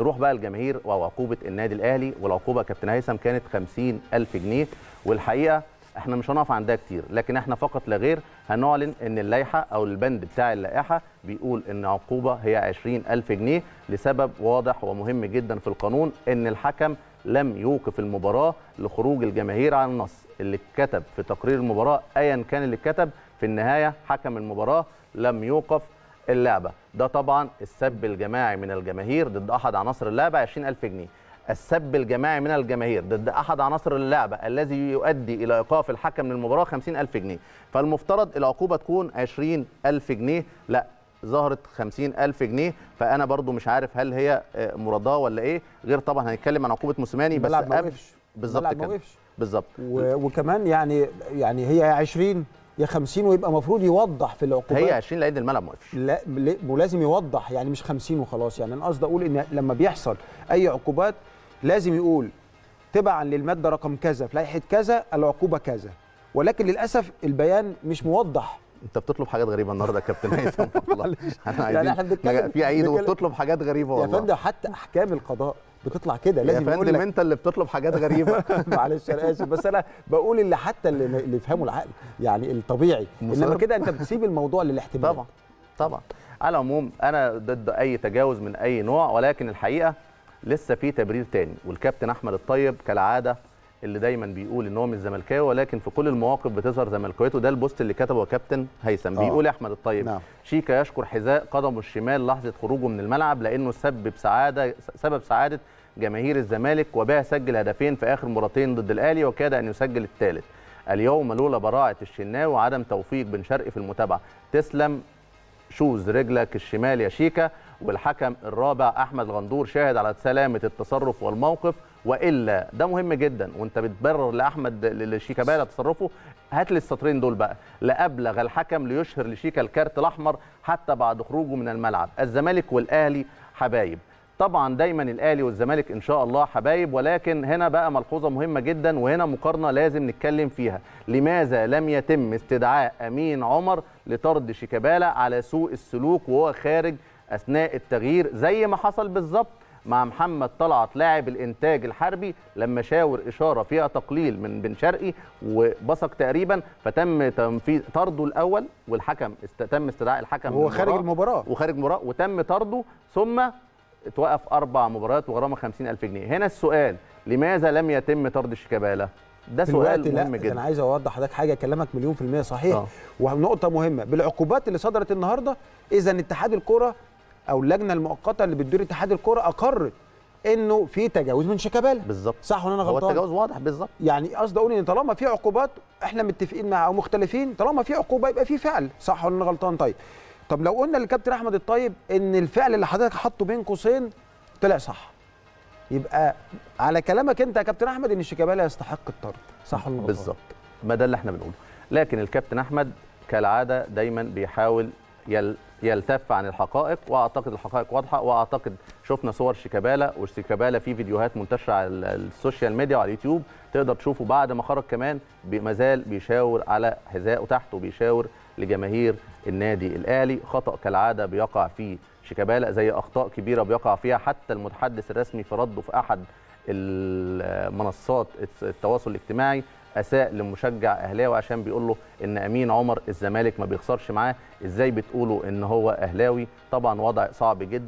نروح بقى الجماهير وعقوبة النادي الأهلي والعقوبة كابتن هيثم كانت 50000 جنيه. والحقيقة إحنا مش هنقف عندها كتير لكن إحنا فقط لا غير هنعلن إن اللائحة أو البند بتاع اللائحة بيقول إن عقوبة هي 20000 جنيه لسبب واضح ومهم جدا في القانون إن الحكم لم يوقف المباراة لخروج الجماهير عن النص. اللي اتكتب في تقرير المباراة ايا كان اللي اتكتب في النهاية حكم المباراة لم يوقف اللعبة. ده طبعا السب الجماعي من الجماهير ضد أحد عناصر اللعبة 20000 جنيه. السب الجماعي من الجماهير ضد أحد عناصر اللعبة الذي يؤدي إلى إيقاف الحكم من المباراة 50000 جنيه. فالمفترض العقوبة تكون 20000 جنيه. لا ظهرت 50000 جنيه. فأنا برضو مش عارف هل هي آه، مرضاة ولا إيه. غير طبعا هنتكلم عن عقوبة موسيماني بس بالظبط كده. بالظبط. وكمان يعني يعني هي يا 20 يا 50 ويبقى المفروض يوضح في العقوبات. هي 20 لأن الملعب ما وقفش لا ولازم يوضح يعني مش 50 وخلاص. يعني أنا قصدي أقول إن لما بيحصل أي عقوبات لازم يقول تبعا للمادة رقم كذا في لائحة كذا العقوبة كذا. ولكن للأسف البيان مش موضح. انت بتطلب حاجات غريبة النهارده يا كابتن هيثم والله إحنا يعني عايزين إحنا بنتكلم- في عيد وبتطلب حاجات غريبة يا والله. فندم حتى أحكام القضاء بتطلع كده. يا لازم يقول فندم لك انت اللي بتطلب حاجات غريبة. معلش أنا آسف. بس أنا بقول اللي حتى اللي, اللي يفهموا العقل يعني الطبيعي. إنما. كده أنت بتسيب الموضوع للاحتمال. طبعا طبعا. على العموم أنا ضد أي تجاوز من أي نوع ولكن الحقيقة لسه في تبرير تاني. والكابتن أحمد الطيب كالعادة اللي دايما بيقول إن هو مش زملكاوي ولكن في كل المواقف بتظهر زملكاويته. ده البوست اللي كتبه كابتن هيثم. آه. بيقول يا أحمد الطيب نعم. شيكا يشكر حذاء قدمه الشمال لحظة خروجه من الملعب لأنه سبب سعادة سبب سعادة جماهير الزمالك وبها سجل هدفين في آخر مرتين ضد الأهلي وكاد أن يسجل الثالث. اليوم لولا براعة الشناوي وعدم توفيق بن شرقي في المتابعة. تسلم شوز رجلك الشمال يا شيكا. والحكم الرابع أحمد غندور شاهد على سلامة التصرف والموقف وإلا ده مهم جدا. وأنت بتبرر لأحمد لشيكابالا تصرفه هات لي السطرين دول بقى. لأبلغ الحكم ليشهر لشيكا الكارت الأحمر حتى بعد خروجه من الملعب. الزمالك والأهلي حبايب. طبعا دايما الأهلي والزمالك إن شاء الله حبايب ولكن هنا بقى ملحوظة مهمة جدا وهنا مقارنة لازم نتكلم فيها. لماذا لم يتم استدعاء أمين عمر لطرد شيكابالا على سوء السلوك وهو خارج أثناء التغيير زي ما حصل بالظبط مع محمد طلعت لاعب الإنتاج الحربي لما شاور إشارة فيها تقليل من بن شرقي وبصق تقريبا فتم تنفيذ طرده الأول والحكم است... تم استدعاء الحكم وهو خارج المباراة. وخارج مباراه وتم طرده ثم اتوقف أربع مباريات وغرامة 50000 جنيه. هنا السؤال لماذا لم يتم طرد شيكابالا ده سؤال لا مهم ده أنا جدا عايز أوضح حضرتك حاجة كلامك مليون في المية صحيح. آه. ونقطه مهمة بالعقوبات اللي صدرت النهارده اذا اتحاد الكره أو اللجنة المؤقتة اللي بتدير اتحاد الكره أقرت إنه في تجاوز من شيكابالا. بالظبط. صح ولا أنا هو غلطان؟ التجاوز واضح بالظبط. يعني قصدي أقول إن طالما في عقوبات إحنا متفقين مع أو مختلفين طالما في عقوبة يبقى في فعل. صح ولا أنا غلطان؟ طيب. طب لو قلنا للكابتن أحمد الطيب إن الفعل اللي حضرتك حاطه بين قوسين طلع صح. يبقى على كلامك أنت يا كابتن أحمد إن شيكابالا يستحق الطرد. صح ولا؟ بالظبط. ما ده اللي إحنا بنقوله. لكن الكابتن أحمد كالعادة دايما بيحاول يل يلتف عن الحقائق وأعتقد الحقائق واضحة وأعتقد شفنا صور شيكابالا وشيكابالا في فيديوهات منتشرة على ال- ال social media وعلى اليوتيوب تقدر تشوفه بعد ما خرج كمان بي- مازال بيشاور على حذائه تحت وبيشاور لجماهير النادي الاهلي خطأ كالعادة بيقع فيه شيكابالا زي أخطاء كبيرة بيقع فيها حتى المتحدث الرسمي في رده في أحد المنصات التواصل الاجتماعي. أساء لمشجع أهلاوي عشان بيقول له إن أمين عمر الزمالك ما بيخسرش معاه. إزاي بتقولوا إن هو أهلاوي؟ طبعا وضع صعب جدا.